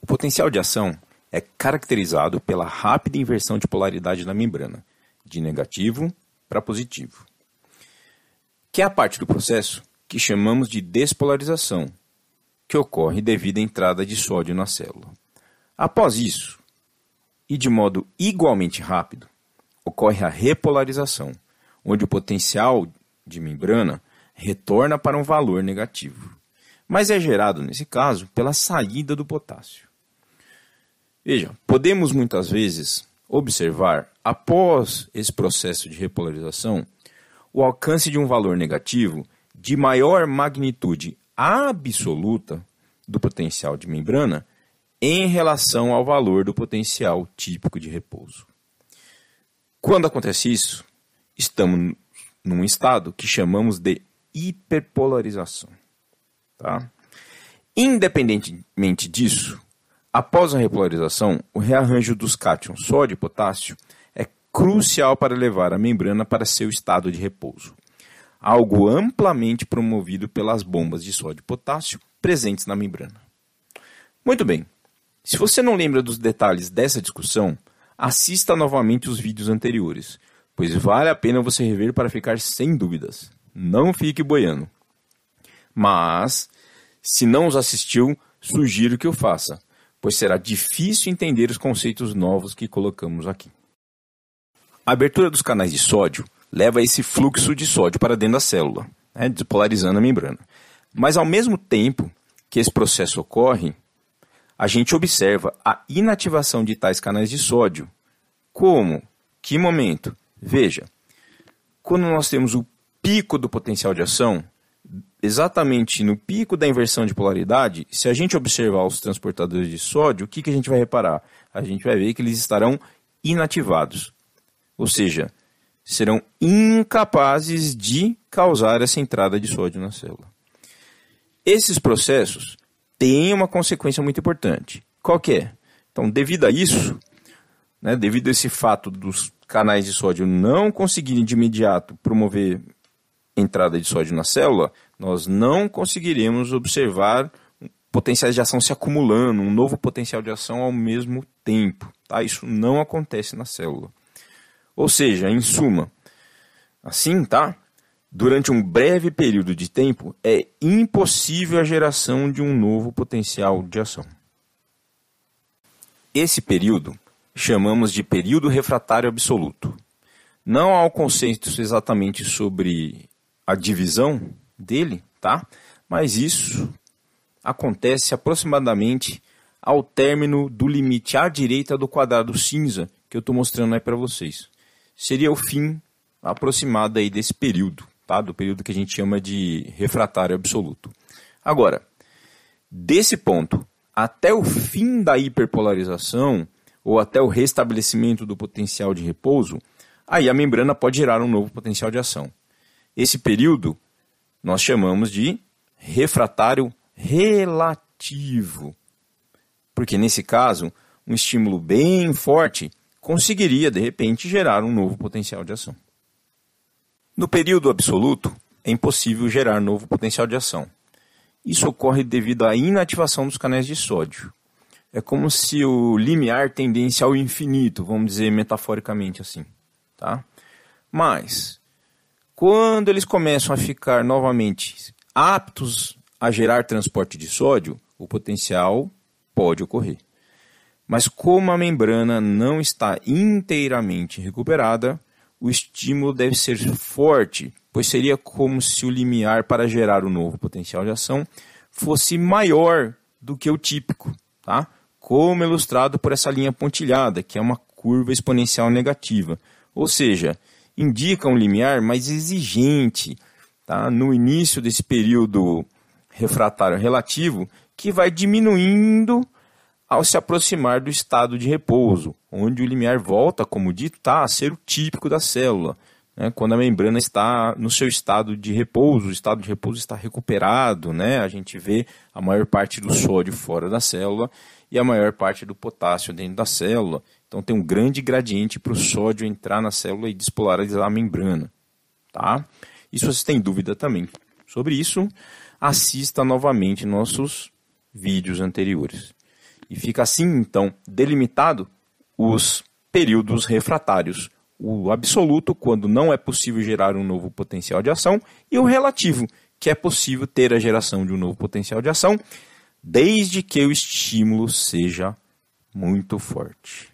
O potencial de ação é caracterizado pela rápida inversão de polaridade na membrana, de negativo para positivo, que é a parte do processo que chamamos de despolarização, que ocorre devido à entrada de sódio na célula. Após isso, e de modo igualmente rápido, ocorre a repolarização, onde o potencial de membrana retorna para um valor negativo, mas é gerado, nesse caso, pela saída do potássio. Veja, podemos muitas vezes observar, após esse processo de repolarização, o alcance de um valor negativo de maior magnitude absoluta do potencial de membrana em relação ao valor do potencial típico de repouso. Quando acontece isso, estamos num estado que chamamos de hiperpolarização. Tá? Independentemente disso, após a repolarização, o rearranjo dos cátions sódio e potássio é crucial para levar a membrana para seu estado de repouso, algo amplamente promovido pelas bombas de sódio e potássio presentes na membrana. Muito bem, se você não lembra dos detalhes dessa discussão, assista novamente os vídeos anteriores, pois vale a pena você rever para ficar sem dúvidas. Não fique boiando. Mas, se não os assistiu, sugiro que o faça, pois será difícil entender os conceitos novos que colocamos aqui. A abertura dos canais de sódio leva esse fluxo de sódio para dentro da célula, né, despolarizando a membrana. Mas ao mesmo tempo que esse processo ocorre, a gente observa a inativação de tais canais de sódio. Como? Que momento? Veja, quando nós temos o pico do potencial de ação, exatamente no pico da inversão de polaridade, se a gente observar os transportadores de sódio, o que, que a gente vai reparar? A gente vai ver que eles estarão inativados. Ou seja, serão incapazes de causar essa entrada de sódio na célula. Esses processos tem uma consequência muito importante. Qual que é? Então, devido a isso, né, devido a esse fato dos canais de sódio não conseguirem de imediato promover entrada de sódio na célula, nós não conseguiremos observar potenciais de ação se acumulando, um novo potencial de ação ao mesmo tempo. Tá? Isso não acontece na célula. Ou seja, em suma, assim, tá? Durante um breve período de tempo, é impossível a geração de um novo potencial de ação. Esse período chamamos de período refratário absoluto. Não há um conceito exatamente sobre a divisão dele, tá? Mas isso acontece aproximadamente ao término do limite à direita do quadrado cinza que eu estou mostrando aí para vocês. Seria o fim aproximado aí desse período tá? do período que a gente chama de refratário absoluto. Agora, desse ponto até o fim da hiperpolarização, ou até o restabelecimento do potencial de repouso, aí a membrana pode gerar um novo potencial de ação. Esse período nós chamamos de refratário relativo. Porque nesse caso, um estímulo bem forte conseguiria, de repente, gerar um novo potencial de ação. No período absoluto, é impossível gerar novo potencial de ação. Isso ocorre devido à inativação dos canais de sódio. É como se o limiar tendesse ao infinito, vamos dizer metaforicamente assim. Tá? Mas, quando eles começam a ficar novamente aptos a gerar transporte de sódio, o potencial pode ocorrer. Mas como a membrana não está inteiramente recuperada, o estímulo deve ser forte, pois seria como se o limiar para gerar o novo potencial de ação fosse maior do que o típico, tá? como ilustrado por essa linha pontilhada, que é uma curva exponencial negativa. Ou seja, indica um limiar mais exigente tá? no início desse período refratário relativo, que vai diminuindo ao se aproximar do estado de repouso, onde o limiar volta, como dito, tá, a ser o típico da célula. Né? Quando a membrana está no seu estado de repouso, o estado de repouso está recuperado, né? a gente vê a maior parte do sódio fora da célula e a maior parte do potássio dentro da célula. Então tem um grande gradiente para o sódio entrar na célula e despolarizar a membrana. Tá? E se você tem dúvida também sobre isso, assista novamente nossos vídeos anteriores. E fica assim, então, delimitado os períodos refratários. O absoluto, quando não é possível gerar um novo potencial de ação, e o relativo, que é possível ter a geração de um novo potencial de ação, desde que o estímulo seja muito forte.